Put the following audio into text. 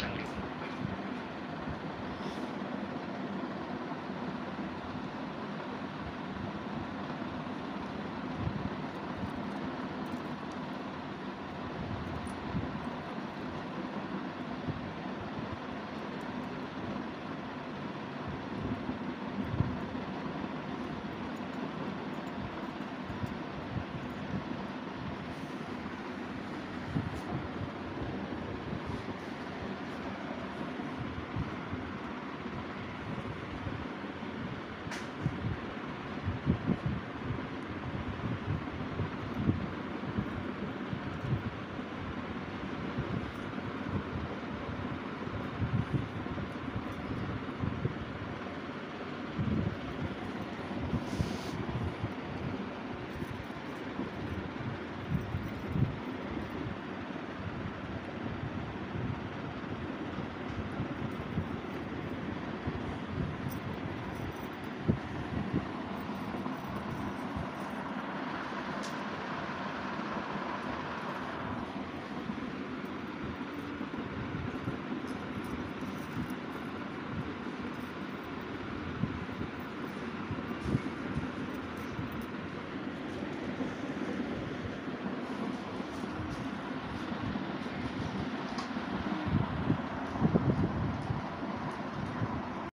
Gracias.